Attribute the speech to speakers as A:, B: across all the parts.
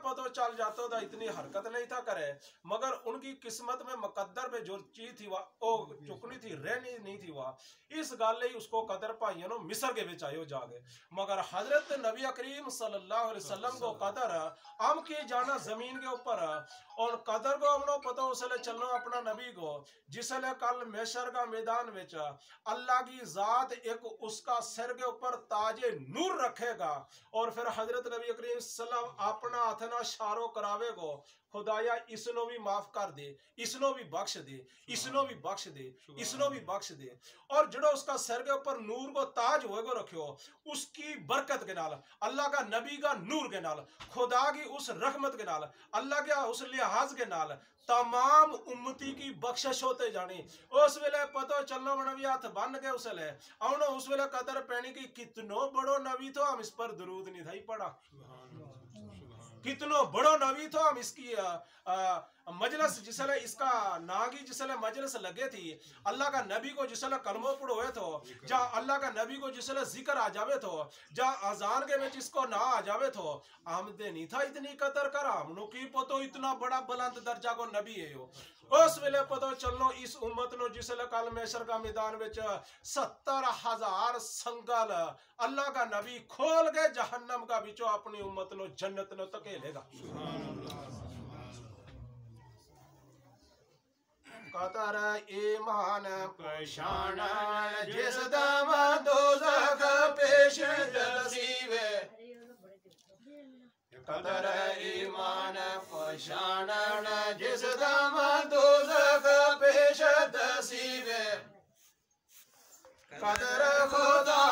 A: पता चल जाता था इतनी हरकत नहीं था करे। मगर उनकी किस्मत में मुकद्दर में जो चीज़ थी वह ओ चुकनी थी रहनी नहीं थी वह। इस गल ही उसको कदर भाइयों नो मिस्र के बिच आयो जागे मगर हज़रत नबी करीम सल्लल्लाहु अलैहि वसल्लम को कदर हम की जाना ज़मीन के ऊपर और कदर को हमनो पता उसले चलना अपना नबी को जिसले कल मैशर का मैदान में अल्लाह की जात एक उसका सिर के ऊपर ताजे नूर रखेगा और फिर हज़रत नबी करीम सल्लम अपना हथना शारो करावे को खुदाया, इसनो भी माफ़ कर दे, इसनो भी बख्श दे, इसनो भी बख्श दे, इसनो भी बख्श दे। और जड़ो उसका सर के ऊपर नूर को ताज होएगो रखियो, उसकी बरकत के नाल, अल्लाह का नबी का नूर के नाल, खुदा की उस रहमत के नाल, अल्लाह के उस लिहाज के नाल, तमाम उम्मती की बख्शिश होते जानी। उस वेले पतो चलना बना भी हाथ बन के उस ले औनो उस वेले कदर पैनी की कितनो बड़ो नबी तो हम इस पर दरूद नहीं था ही पड़ा कितनो बड़ो नबी तो हम इसकी आ, आ, मजलस जिसल इसका नागी जिसल मजलस लगे थी अल्लाह का नबी को जिसल कलमो पुर हुए थो जा अल्लाह का नबी को जिसल ज़िक्र आ जावे थो जा अजान के में जिसको ना आ जावे तो आमदे नहीं था इतनी कदर करा हमनो की तो इतना बड़ा बुलंद दर्जा को नबी है यो। उस वेले पतो चलनो इस उम्मत नो जिसले कल मैशर का मैदान विच सत्तर हज़ार संगल अल्लाह का नबी खोल के जहन्नम का बिचो अपनी उम्मत नो जन्नत नो तकेलेगा कतर ईमान पशान जिस दम दोजख पेश दसीवे कदर ईमान पशान जिस दम दोजख पेश दसीवे कदर खुदा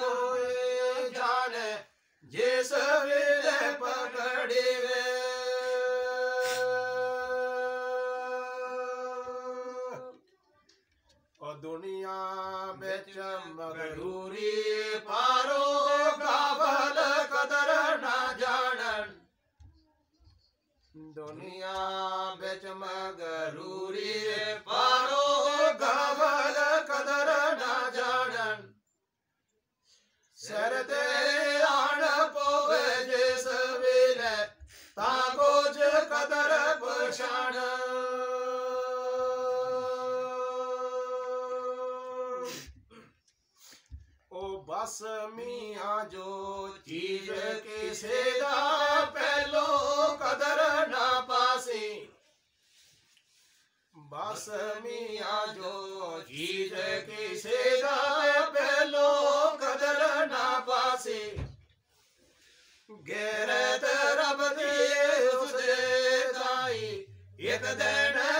A: कोई जाने जिस विले पकड़ी दुनिया बिच मगरूरी पारो काबल कदर ना जानन। सिर ते आण पोवे जिस वेले ता कुछ कदर पछाण। बस मियाँ जो चीज़ किसे दा मियाँ जो चीज़ किसे दा पहलो, कदर ना पासे। गैरत रब दे उसदे दाई, एक दिन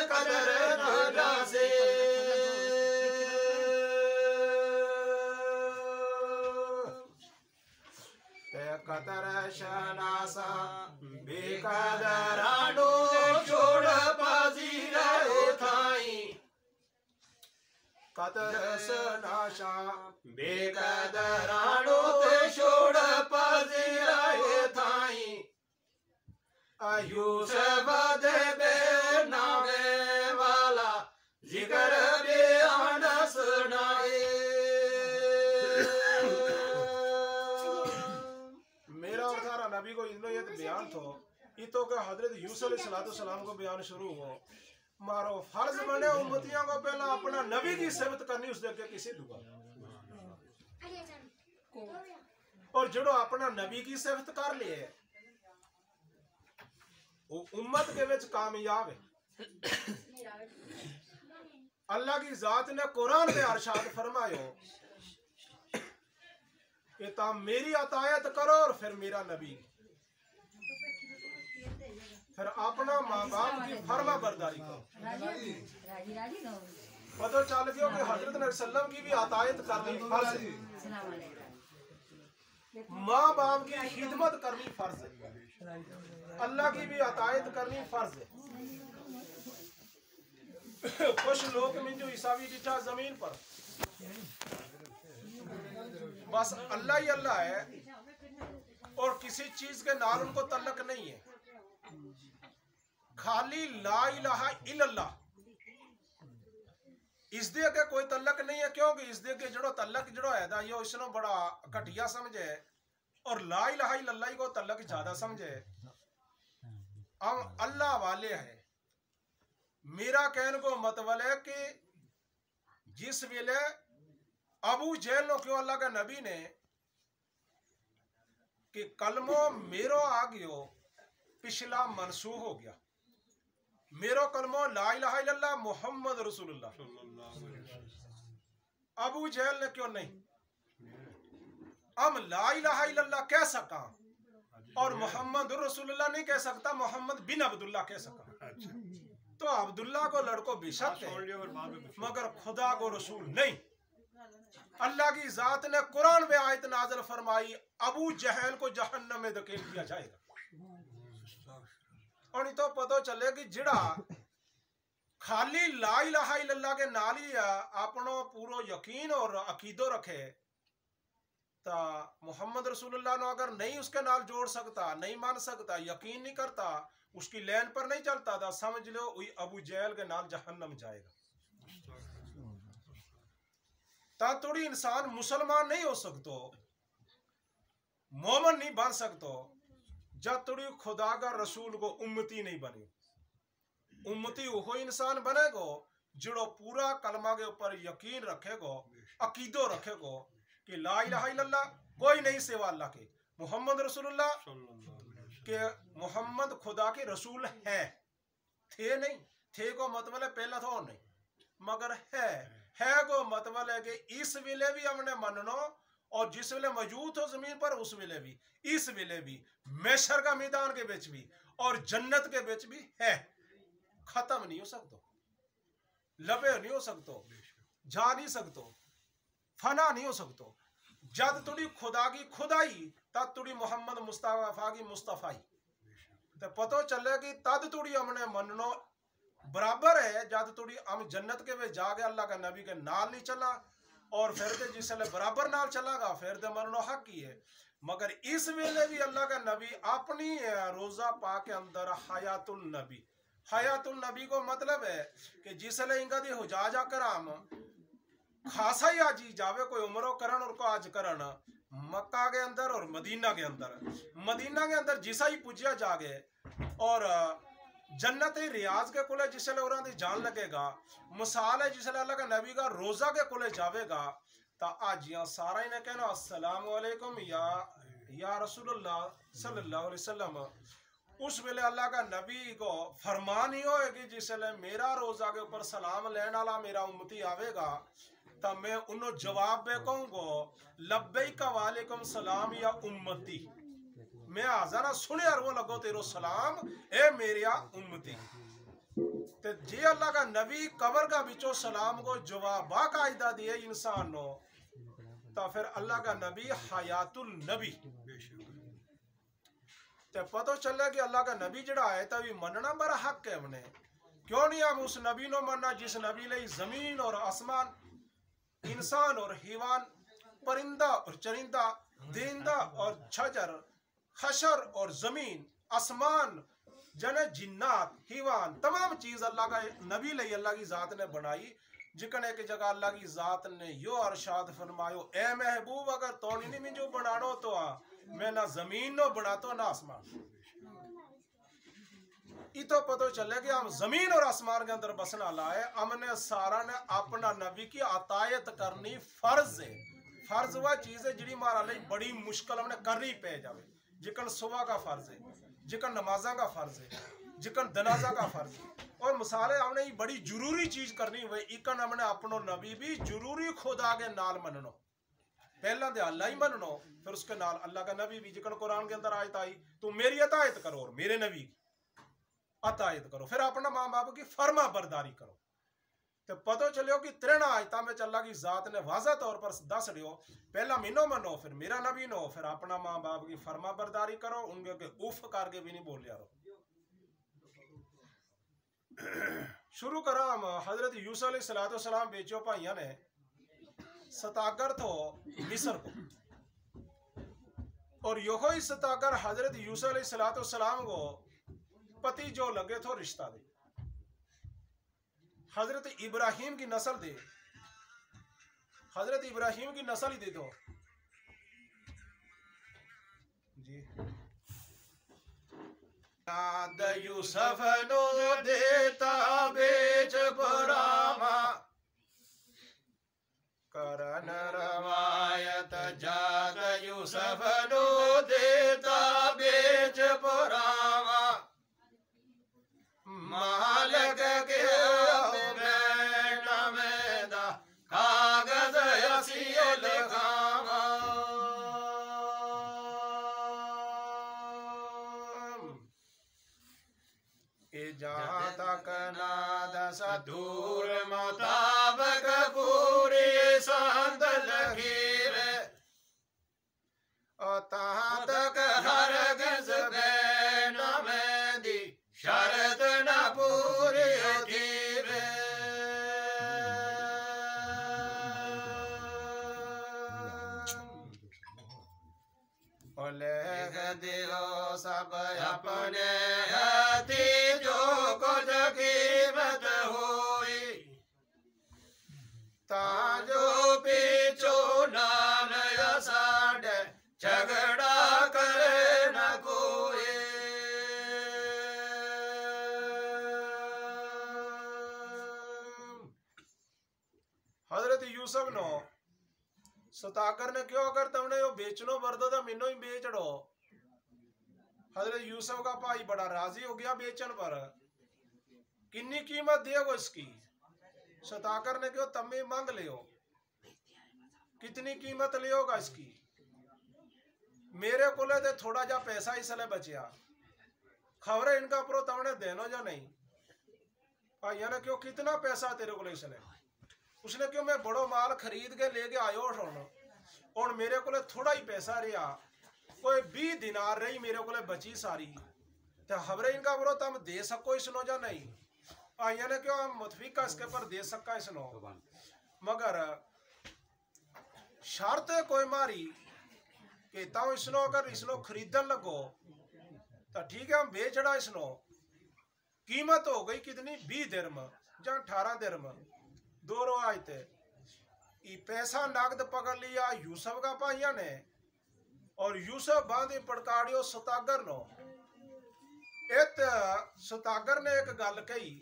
A: की सेवत करनी उस आगे किसी दुआ और जड़ो अपना नबी की सेवत कर लिए वो उम्मत के विच कामयाब है अल्लाह की जात ने कुरान में अरशाद फरमायो कि तुम मेरी अतायत करो और फिर मेरा नबी फिर अपना माँ बाप की फर्मा बरदारी करो पता चल गया कि हज़रत नबी सल्लम की भी अतायत करनी फ़र्ज़ है। माँ बाप की खिदमत करनी फ़र्ज़ है। अल्लाह की भी अतायत करनी फ़र्ज़ है। कुछ लोग में जो ईसावी डिठा ज़मीन पर। बस अल्लाह ही अल्लाह है और किसी चीज़ के नाल उनको तल्लक नहीं है। खाली ला इलाहा इल्लल्लाह। दे अगे कोई तल्लक नहीं है, क्योंकि इस दे अगे जड़ो तल्लक जड़ो है दा यो इसनो बड़ा घटिया समझे और ला इलाहा इल्लल्लाह को तल्लक ज़्यादा समझे हम अल्लाह वाले हैं। मेरा कहने को मतलब है कि जिस वेले अबू नो क्यों अल्लाह का नबी ने कि कलमो मेरो आ गयो, पिछला मनसूख हो गया। मेरो कलमो ला मोहम्मद रसूलुल्लाह। अबू जहल ने क्यों नहीं? हम ला कह सका और मोहम्मद रसूलुल्लाह नहीं कह सकता, मोहम्मद बिन अब्दुल्ला कह सका तो अब्दुल्ला को लड़को बेशक मगर खुदा को रसूल नहीं। अल्लाह की जात ने कुरान में आयत नाजल फरमाई, अबू जहल को जहन्नम में धकेल दिया जाएगा। तो पता चले कि जिड़ा खाली ला इलाहा इल्लल्लाह के नाल ही अपनो पूरो यकीन और अकीदो रखे, ता मोहम्मद रसूलुल्लाह नो अगर नहीं उसके नाल जोड़ सकता, नहीं मान सकता, यकीन नहीं करता, उसकी लैन पर नहीं चलता था समझ लो अबू जैल के नाल जहन्नम जाएगा। ता थोड़ी इंसान मुसलमान नहीं हो सकतो, मोमन नहीं बन सकतो जब थोड़ी खुदा का रसूल को उम्मती नहीं बनी। उम्मती वो इंसान बनेगो, जिड़ो पूरा कलमा के ऊपर यकीन रखेगो, अकीदो रखेगो कि ला इल्लल्लाह, कोई नहीं सेवा अल्लाह के। मोहम्मद रसूलुल्लाह, के मोहम्मद खुदा के रसूल है। थे नहीं, थे को मतलब है पहला था नहीं। मगर है है को मतलब है कि इस वेले भी हमने मननो और जिस वेले मौजूद हो ज़मीन पर, उस वेले भी, इस वेले भी, मैशर का मैदान के बीच भी और जन्नत के बीच भी है। खत्म नहीं हो सकता। लबे नहीं हो सकता। जा नहीं सकता। फना नहीं हो सकता। जब तुड़ी खुदा की खुदाई तब तुड़ी मोहम्मद मुस्तफ़ा की मुस्तफाई। तो पतो चले कि तद तुड़ी हमने मननो बराबर है जब तुड़ी हम जन्नत के वे जाके अल्लाह का नबी के नाल नहीं चला। और फिर जिसले बराबर नाल चलागा, फिर तो हक ही है। मगर इस वेले भी अल्लाह का नबी अपनी रोजा पा के अंदर हयातुल नबी। हयातुल नबी को मतलब है कि जिसले इनका दी हुजाजा कराम, खासा ही आज जावे, कोई उम्र करन और को आज करन, मक्का के अंदर और मदीना के अंदर। मदीना के अंदर जिसा ही पूजिया जागे और जन्नत रियाज के कुले और जान लगेगा, मिसाल है जिसले अल्लाह का नबी का रोजा के कुले जावेगा, ता आज यहाँ सारा ही ने कहना, अस्सलाम वालेकुम या या रसूलुल्लाह सल्लल्लाहु अलैहि वसल्लम। उस वेले अल्लाह का नबी को फरमान ही होएगी जिसले मेरा रोजा के ऊपर सलाम लेने वाला मेरा उम्मती आवेगा तब मैं उन्हों जवाब में कहूंगो लब्बई का वालेकुम सलाम या उम्मती। मैं आजाना सुने और लगो तेरो सलाम, ए मेरिया उम्मती। ते जे अल्लाह का नबी कबर का बिचो सलाम को जवाब बाकायदा दिए इंसान नो तो फिर अल्लाह का नबी हयातुल नबी। ते पता चले कि अल्लाह का नबी जड़ा है तभी मनना बड़ा हक है हमने क्यों नहीं हम उस नबी नो मनना जिस नबी ले ज़मीन और आसमान, इंसान और हैवान, परिंदा और चरिंदा, देंदा और छजर खशर और ज़मीन, आसमान, जन, जिन्नात, हिवान, तमाम चीज़ अल्लाह का नबी लई अल्लाह की जात ने बनाई। जिकने की जगह अल्लाह की जात ने यो अरशाद फरमायो ए महबूब, अगर तोनी नहीं मिंजो बनानो तो आ। मैं ना ज़मीन नो बनातो, ना आसमान। इतो पतो चले कि हम ज़मीन और आसमान के अंदर बसना लाए। हमने सारा ने अपना नबी की अतायत करनी फ़र्ज़ है। फ़र्ज़ वह चीज़ है जी हमारा लिए बड़ी मुश्किल हमने करनी पे जावे। जिकन सुबह का फ़र्ज़ है, जिकन नमाजा का फ़र्ज़ है, जिकन दनाजा का फ़र्ज़ है। और मिसाले हमने बड़ी ज़रूरी चीज़ करनी हुई, इकन हमने अपनो नबी भी ज़रूरी खुदा के नाल मननो। पहला दे अल्लाह ही मननो, फिर उसके नाल अल्लाह का नबी भी, जिकन कुरान के अंदर आयत आई, तू मेरी अतायत करो और मेरे नबी की अतायत करो। फिर अपना माँ बाप की फर्मा बरदारी करो। तो पता चलो कि त्रण आयता में अल्लाह की जात ने वाजा तौर पर दस दियो पहला मीनो मनो फिर मेरा नबी नो फिर अपना माँ बाप की फर्मा बरदारी करो उनके के उफ करके भी नहीं बोल लिया शुरू करा हम हज़रत यूसुफ सलाम बेचो भाइया ने सतागर तो मिस्र को और यो ही सतागर हज़रत यूसुफ सलाम को पति जो लगे थो रिश्ता दे हज़रत इब्राहिम की नस्ल दे। हज़रत इब्राहिम की नस्ल ही दे दो। जी। यूसफ नो देता बेच रवायत जाग नो देता बेच पुरामा मालक के पूरी संत लकीर तक हर गज बैन में दी शरत न पूरी धीर सब अपने हाथी, जो कुछ कीमत हुई, ताजो झगड़ा करे न कोई हज़रत यूसुफ नो, सताकर ने क्यों अगर तुमने यो बेचनो बरदो तो मिनो ही बेच डो हज़रत यूसुफ का भाई बड़ा राज़ी हो गया बेचन पर। किन्नी कीमत देगो इसकी? सताकर ने क्यों तमे मांग लियो? कितनी कीमत लियोगा इसकी? मेरे को ले थोड़ा जा पैसा इसलिए बचिया। खबर इनका प्रो तमने देनो जा नहीं। भाइया ने क्यों कितना पैसा तेरे को इसलिए? उसने क्यों मैं बड़ो माल खरीद के लेके आयो उठोन और मेरे को थोड़ा ही पैसा रहा कोई बी दिनार रही मेरे को बची सारी। तो खबरें इनका बोलो तुम दे सको इसनो जा नहीं। आइया ने क्यों मुतफिका इसके पर दे सका इसनो? मगर शर्त कोई मारी कि ताऊ इसनो अगर इसनो खरीदन लगो तो ठीक है हम बेचड़ा इसनो कीमत हो गई कितनी बी दिरम या अठारह दिरम दो रो आए थे ई पैसा नगद पकड़ लिया यूसुफ का पाइया ने और यूसुफ बांधी पड़काड़ियो सुतागर नो इत सुतागर ने एक गल कही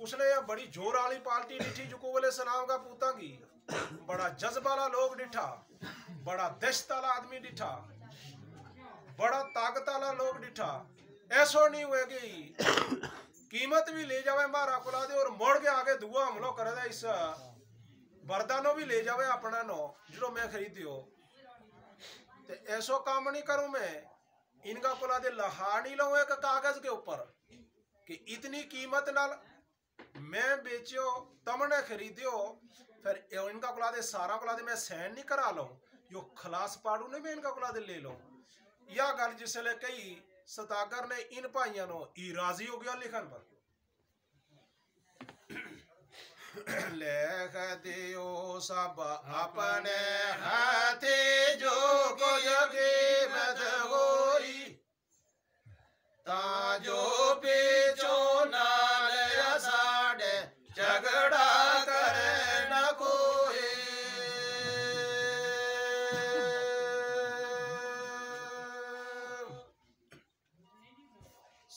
A: उसने यह बड़ी ज़ोर वाली पार्टी डिठी जुकूब अलैहि सलाम का पूता की बड़ा जज्बा वाला लोग डिठा बड़ा दहशत वाला आदमी डिठा, बड़ा ताकत वाला लोग डिठा। ऐसो नहीं हुएगी कीमत भी ले जावे मारा कुला दे और मोड़ के आगे दुआ हमलो करे दे इस बरदानो भी ले जावे अपना नो जो मैं खरीदियो। ते ऐसो काम नहीं करूँ मैं, इनका कुला दे लहा नहीं लो एक कागज़ के ऊपर कि इतनी कीमत नाल मैं बेचियो, तमने खरीदियो, फिर इनका कुला दे, सारा कुला दे मैं सहन नहीं करा लो यो खलास पाड़ू नहीं मैं इनका कुला दे ले लो। यह गल जिसले कही सतागर ने इन भाइयों नो राज़ी हो गया लिखन पर। लेख दियो सब अपने हाथे जो कुछ कीमत होई, ताजो पीछो नाल साढ़े झगड़ा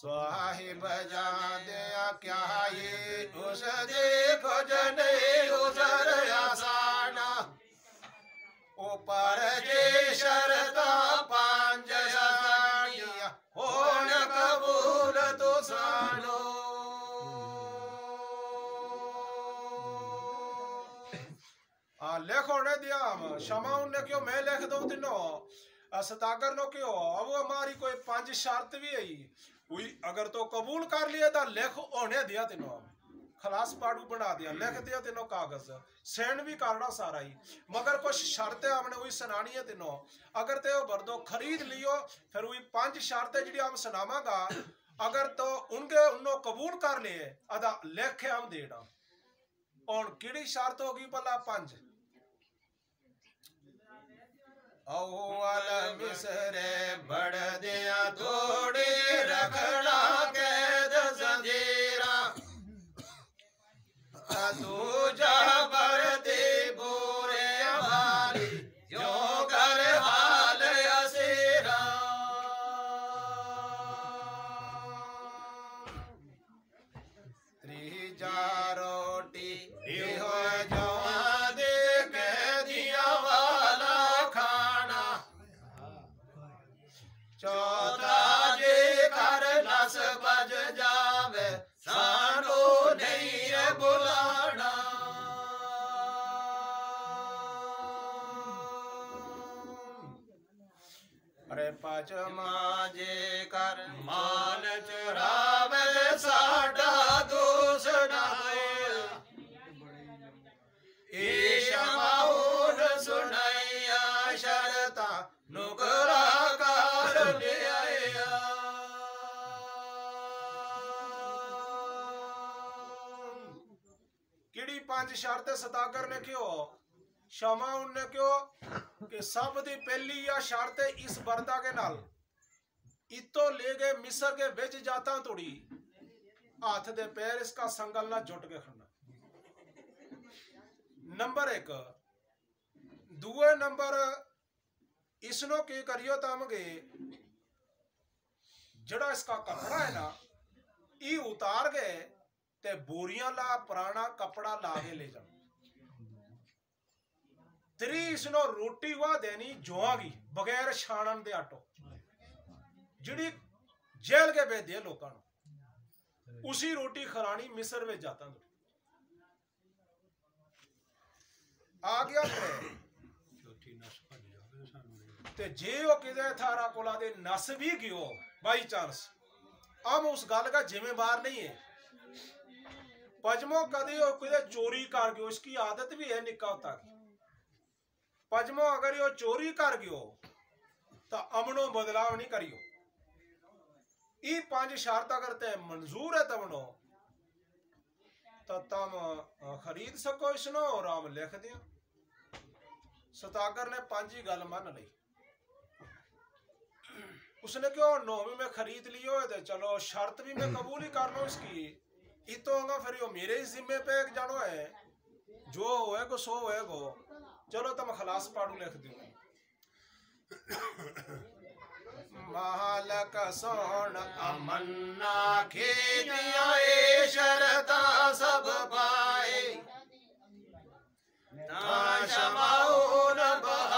A: साहिब जा दिया क्या ये? उस देखो जने उधर आसाना। ऊपर जे शरता पाँच साड़िया हो न कबूल तो सानो लेखो ने दिया हम उनने क्यों? मैं लिख दो तीनों सतागर नो क्यों? अब हमारी कोई पाँच शर्त भी है। हुई अगर तो कबूल कर लिया तो लेख होने दिया तीनों हम खलास पाड़ू बना दिया लिख दिया तीनों कागज़ सेंड भी करना सारा ही मगर कुछ शर्तें हमने वही सुनानी है तीनों अगर ते भर दो खरीद लियो फिर वही पाँच शर्तें जी हम सुनावागा अगर तो उनके उन्हों कबूल कर लिए अदा लेखे हम देना और किड़ी शर्त होगी भला पंज से बड़ थोर रखण केरा
B: भरदे बोर
A: ઠાકર ને કયો શમાઉન ને सब કે पहली या યા શરતે ઇસ બરતા કે નાલ इतो ले गए मिसर के बिच जाता तोड़ी। हाथ दे पैर इसका संगल ना जुट के खड़ना नंबर एक। दुए नंबर, इसनो की करियो तमगे? जड़ा इसका कपड़ा है ना, ई उतार गए, ते बोरियाँ ला, पुराना कपड़ा ला ले जाओ। ਲਾ ਕੇ ਲੈ ਜਾਣਾ ਤਰੀ ਇਸ ਨੂੰ ਰੋਟੀ ਵਾ ਦੇਣੀ ਜੋਆਂਗੀ ਬਗੈਰ ਛਾਣਨ ਦੇ ਆਟੋ ਜਿਹੜੀ ਜੇਲ੍ਹ ਕੇ ਭੇਜਦੇ ਆ ਲੋਕਾਂ ਨੂੰ ਉਸੀ ਰੋਟੀ ਖਰਾਣੀ ਮਿਸਰ ਵਿੱਚ ਜਾਤਾ ਆ ਗਿਆ ਤੇ ਤੇ ਜੇ ਉਹ ਕਿਤੇ ਥਾਰਾ ਕੋਲਾ ਦੇ ਨਸ ਵੀ ਗਿਓ ਬਾਈ ਚਾਂਸ ਆਮ ਉਸ ਗੱਲ ਦਾ ਜ਼ਿੰਮੇਵਾਰ ਨਹੀਂ ਹੈ पजमो कदे हो किधर चोरी कर गयो इसकी आदत भी है निका होता पजमो अगर यो चोरी कर गयो तो अमनो बदलाव नहीं करियो। ई पाँच शर्त अगर ते मंजूर है तमनो तो तम खरीद सको इसनो और लिख दिया। सतागर ने पाँच ही गल मान ली उसने क्यों नौवीं में खरीद लियो है तो चलो शर्त भी मैं कबूल ही कर लो इसकी। इतो होगा फिर यो मेरे ही जिम्मे पे एक जानो है, जो होएगो सो होएगो। चलो तुम खलास पाड़ू लिख दियो मालक सोन
B: अमन्ना खेतिया ए शरता सब पाए। शमाउन बहादुर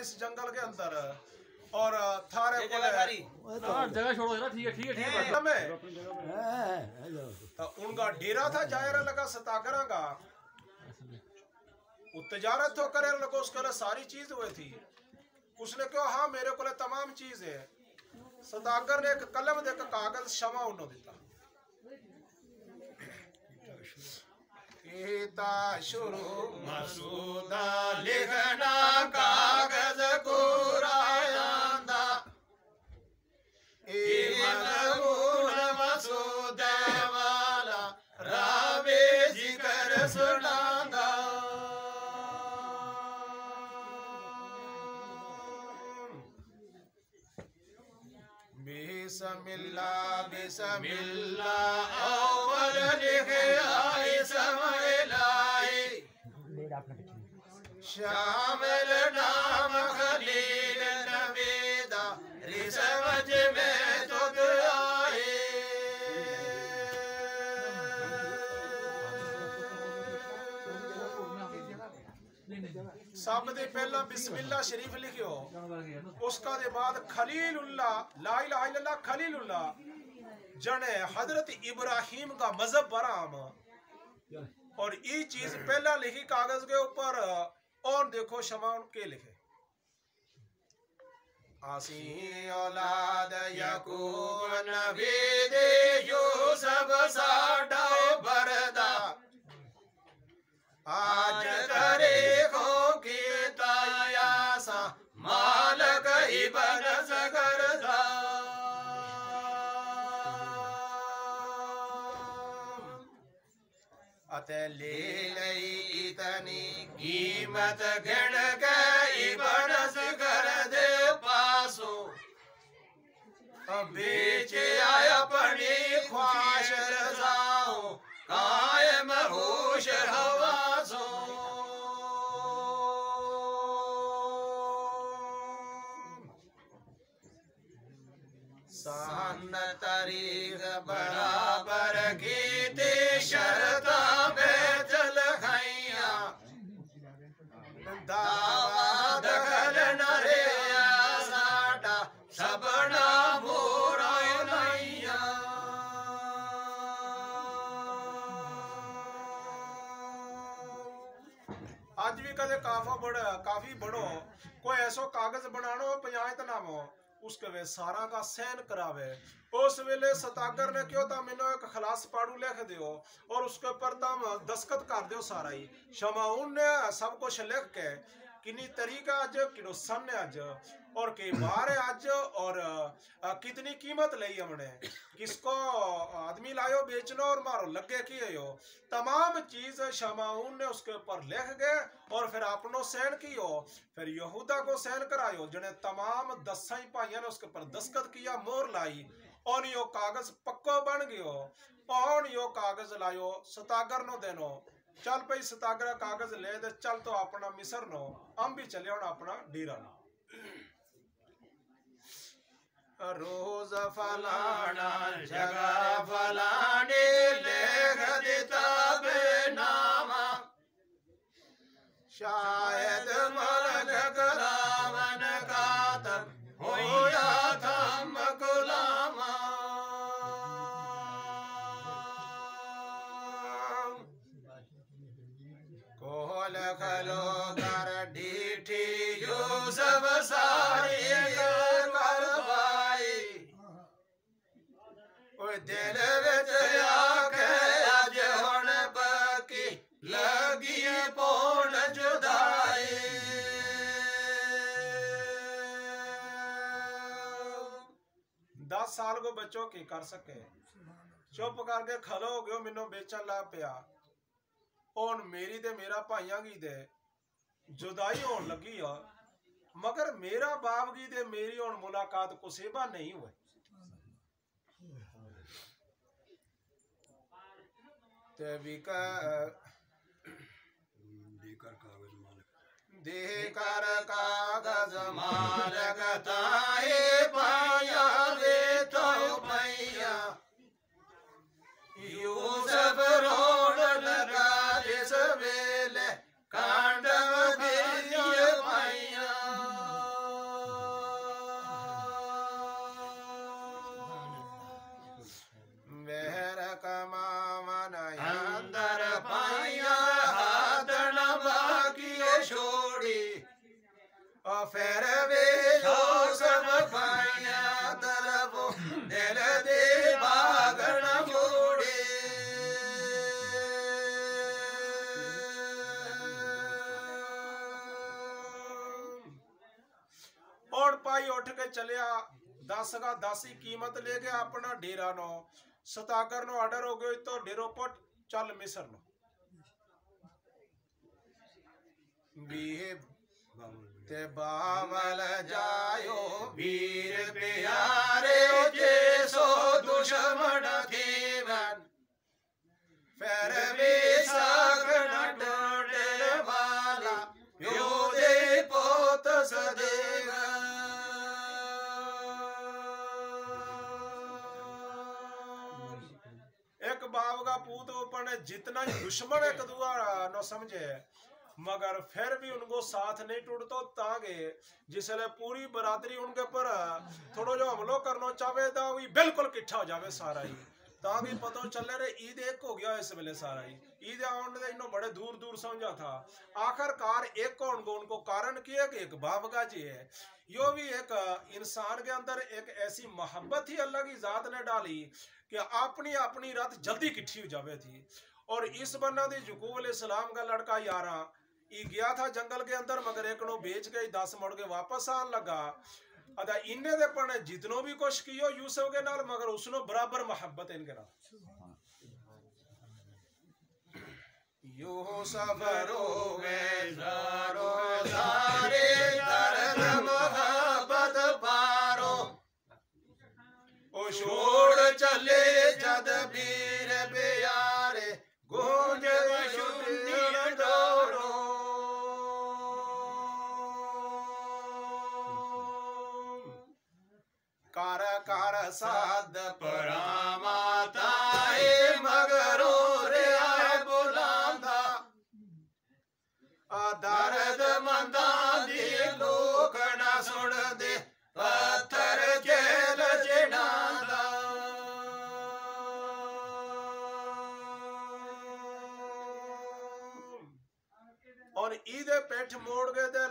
A: इस जंगल के अंदर और थारे को
C: हाँ। जगह छोड़ो जरा ठीक है ठीक है ठीक है
A: में तो उनका डेरा था जायरा लगा सतागरा का। वो तजारत तो करे लगो उसके लिए सारी चीज़ हुई थी। उसने कहा हाँ मेरे को तमाम चीज़ है। सदागर ने एक कलम दे के कागज़ क्षमा उन्होंने दिता कीता शुरू।
B: मसूदा लिखना कागज़ मजमून मसूदे वाला रावे जिकर सुनांदा
A: बिस्मिल्ला
B: बिस्मिल्ला अव्वल लिखे आई शामिल नाम खलील नबीदा रिसवज में तो आए।
A: सब दे पहला बिस्मिल्ला शरीफ लिखियो। उसका दे बाद खलील उल्ला ला इलाहा खलील उल्ला जने हज़रत इब्राहिम का मज़हब बराम। और ये चीज़ पहला लिखी कागज़ के ऊपर और देखो शमा के लिखे। आसी
B: औलाद यकूब नबी दे यूसुफ साडा बरदा। आज करे खो की तायासा, मालक इबन सगरदा अत ले लई कीमत गिण बड़ा काफ़ी बड़ो कोई ऐसो कागज़ बनानो पंचायत नाम हो उसके वे सारा का
A: सहन करावे। उस वेले सताकर ने क्यों था मैंने एक खलास पाड़ू लिख दियो, और उसके ऊपर तम दस्खत कर दियो सारा ही। शमाउन ने सब कुछ लिख के किन्नी तरीका आज किनो आज और के बार आज और कितनी कीमत ली हमने। किसको आदमी लायो, बेचनो, और मारो लगे की है तमाम चीज़ शमाउन ने उसके ऊपर लिख गए और फिर अपनो सहन कियो। फिर यहूदा को सहन करायो जने तमाम दसाई भाइयों ने उसके ऊपर दस्तखत किया मोहर लाई। और यो कागज़ पक्को बन गयो। और यो कागज़ लायो, सतागर नो देनो। चल भाई सतागरा कागज़ ले दे चल तो अपना मिसर नो अम भी चले होना अपना डेरा नो
B: रोज फलाना जगा फलानी शायद मर गरा यो सब सारी कर भाई ਓਏ ਦਿਲ ਵਿੱਚ ਆਖੇ ਅੱਜ ਹੁਣ ਬਾਕੀ ਲੱਗੀ ਪੌਣ ਜੁਦਾਈ
A: दस साल को बच्चों की कर सके चुप करके खलो हो गयो मैनू बेचन लग पिया ਹੁਣ ਮੇਰੀ ਤੇ ਮੇਰਾ ਭਾਈਆਂ ਕੀ ਦੇ जुदाई होने लगी आ मगर मेरा बाप की ते मेरी और मुलाकात को नहीं हुई देकर कागज़ मालक ताए पाया दे तो भैया यूसफ रोड लगा इस वेले कांडव દાસી કીમત લે ગયા આપણા ડેરાનો સતાગરનો ઓર્ડર હો
B: ગયો તો ડેરો પર ચાલ મિસરનો બીહે તે બાવલ જાયો વીર પ્યારે જેસો દુશ્મન થેવન ફેરવે સગન ટોડે વાલા
A: યોદે પોત સદે पूत अपन जितना ही दुश्मन एक दुआ न समझे। मगर फिर भी उनको साथ नहीं टूटतो तागे जिसले पूरी बरादरी उनके पर, थोड़ो जो हमलो करना चाहे वही बिल्कुल किट्ठा हो जावे सारा ही। ताकि पता चले रे, ईद एक हो गया इस वेले सारा ही। ईद आने दे बड़े दूर दूर समझा था। आखिरकार एक होने को, उनको कारण किया कि एक बाप जी है? यो भी एक इंसान के अंदर एक ऐसी मोहब्बत ही अल्लाह की जात ने डाली। कि अपनी अपनी रात जल्दी किट्ठी हो जावे थी और इस बन्ना दी यकूब सलाम का लड़का यारा ई गया था जंगल के अंदर मगर एक नो बेच गई दस मुड़ के वापस आन लगा अदा इन्ने दे पण जितनो भी कुछ कियो यूसुफ के नाल मगर उसनो बराबर मोहब्बत इनके नाल
B: यूसुफ रोवे जारो सारे दर्द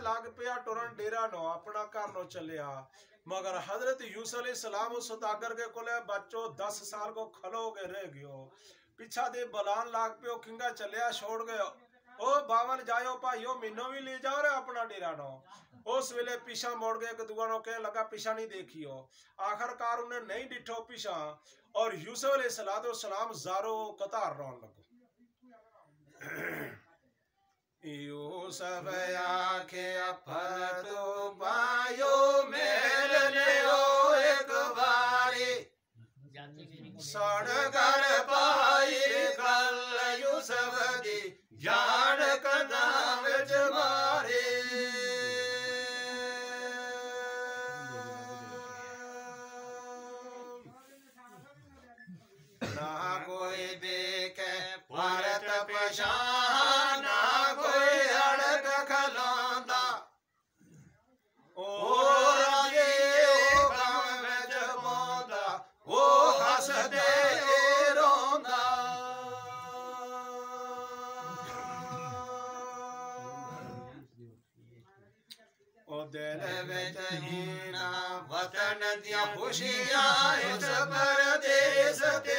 A: ਲੱਗ ਪਿਆ ਟੁਰਨ ਡੇਰਾ ਨੂੰ ਆਪਣਾ ਘਰ ਨੂੰ ਚੱਲਿਆ मगर हजरत यूसुफ अलैहि सलाम उस सौदागर के कोले बच्चों दस साल को खलो के रह गयो पिछा दे बलान लाग पे किंगा चलिया छोड़ गयो ओ बावन जायो भाइयों मिनो भी ले जाओ रे अपना डेरा नो उस वेले पीछा मोड़ गए एक दुआ नो कह लगा पीछा नहीं देखियो आखिरकार उन्हें नहीं डिठो पीछा और यूसुफ अलैहि सलातो सलाम जारो कतार रोन लगो
B: यूसुफ आखे फर तो पायो मेल लियो एक बारी। सड़ कर पाई गल सब दी जान कदम विच मारे। ओ दिल विच हीना वतन दिया खुशियाँ इस परदेश ते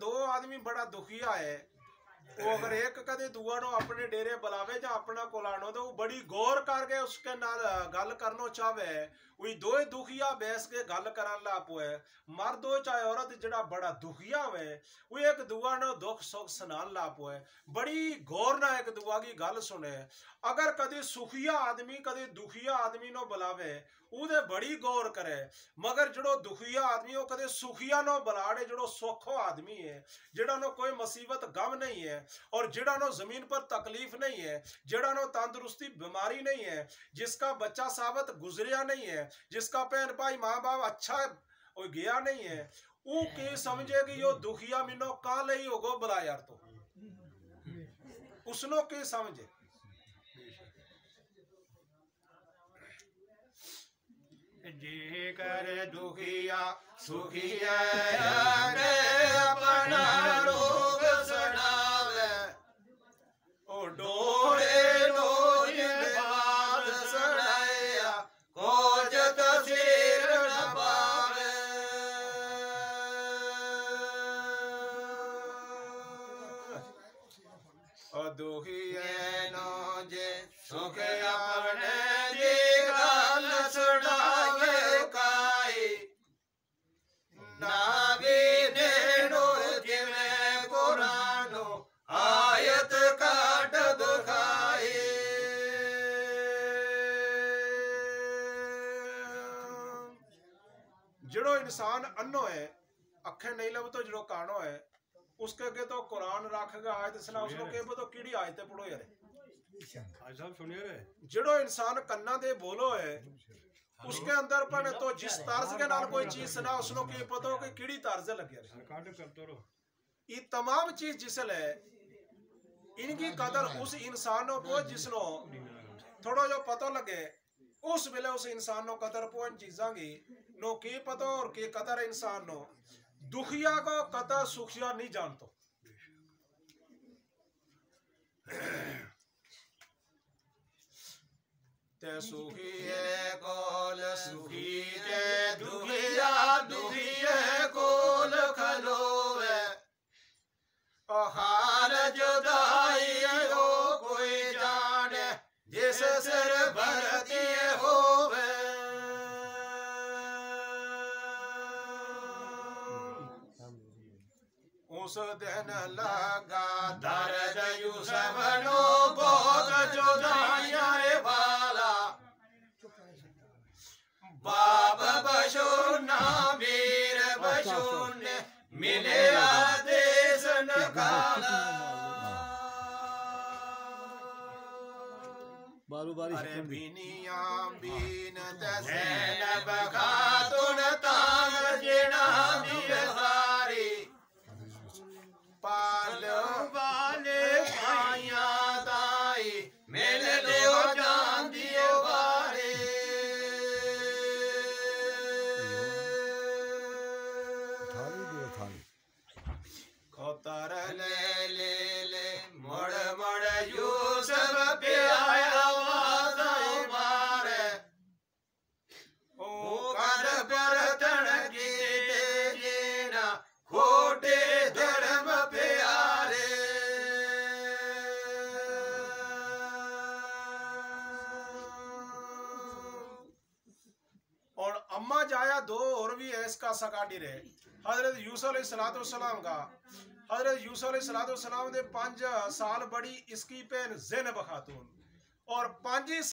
A: ਦੋ ਆਦਮੀ ਬੜਾ ਦੁਖੀਆ ਹੈ। ਉਹ ਅਗਰ ਇੱਕ ਕਦੇ ਦੂਆ ਨੂੰ ਆਪਣੇ ਡੇਰੇ ਬੁਲਾਵੇ ਜਾਂ ਆਪਣਾ ਕੋਲਾਣੋ ਤਾਂ ਉਹ ਬੜੀ ਗੌਰ ਕਰਕੇ ਉਸਕੇ ਨਾਲ ਗੱਲ ਕਰਨੋ ਚਾਹਵੇ। ਉਹੀ ਦੋਏ ਦੁਖੀਆ ਬੈਸ ਕੇ ਗੱਲ ਕਰਨ ਲਾ ਪੋਏ ਮਰਦ ਹੋ ਚਾਹੇ ਔਰਤ ਜਿਹੜਾ ਬੜਾ ਦੁਖੀਆ ਹੋਵੇ ਉਹ ਇੱਕ ਦੁਆ ਨੂੰ ਦੁੱਖ ਸੁੱਖ ਸੁਣਾਉਣ ਲਾ ਪੋਏ ਬੜੀ ਗੌਰ ਨਾਲ ਇੱਕ ਦੁਆ ਦੀ ਗੱਲ ਸੁਣੇ ਅਗਰ ਕਦੇ ਸੁਖੀਆ ਆਦਮੀ ਕਦੇ ਦੁਖੀਆ ਆਦਮੀ ਨੂੰ ਬੁਲਾਵੇ ਉਹਦੇ ਬੜੀ ਗੌਰ ਕਰੇ ਮਗਰ ਜਿਹੜੋ ਦੁਖੀਆ ਆਦਮੀ ਉਹ ਕਦੇ ਸੁਖੀਆ ਨੂੰ ਬੁਲਾੜੇ ਜਿਹੜੋ ਸੁਖੋ ਆਦਮੀ ਹੈ ਜਿਹੜਾ ਨੂੰ ਕੋਈ ਮੁਸੀਬਤ ਗਮ ਨਹੀਂ ਹੈ और जिड़ा नो जमीन पर तकलीफ नहीं है जिड़ा नो तंदुरुस्ती बीमारी नहीं है जिसका बच्चा साबत गुजरिया नहीं है जिसका भैन भाई माँ बाप अच्छा गया नहीं है वो के समझे कि यो दुखिया मिनो का लई होगो बला यार तो। उसनो के समझे।
B: जी कर दुखिया सुखिया अपना रोग सड़ावे ओ डोरे लोई
A: कुरान रखेगा आयत सला उसको के तो कीड़ी आयत पढ़ो यार
C: आज साहब सुनिए रे
A: जड़ो इंसान कन्ना दे बोलो है उसके अंदर पर तो जिस तर्ज के नाल कोई चीज़ सुना उसनो के पता कि कीड़ी तर्ज लग ये तमाम चीज़ जिसल है इनकी कदर उस इंसानों को जिसनो थोड़ा जो पता लगे उस वेले उस इंसान कदर पहुँच चीजा की नो के पता और के कदर इंसान नो दुखिया को कदर सुखिया नहीं जानतो
B: ते सुखी है कौल
D: सुखी ते
A: दुखिया
D: दुखिया कोल
A: खलोवे ओहार जुदाई ओ कोई जाने जिस सिर भरती सुदन लगा दर्द यू समणो बोध जोदाया
D: बाब बशो ना
A: वीर बशो ने मिले आदेश न बारू बारी अरे बिनियाम बीन तसेन बखा तुन तांग जिना
B: दिया। पासा काटी रहे हज़रत यूसुफ सलातम का। हज़रत यूसुफ सलातम ने पाँच साल बड़ी इसकी भेन जैनब खातून। और पाँच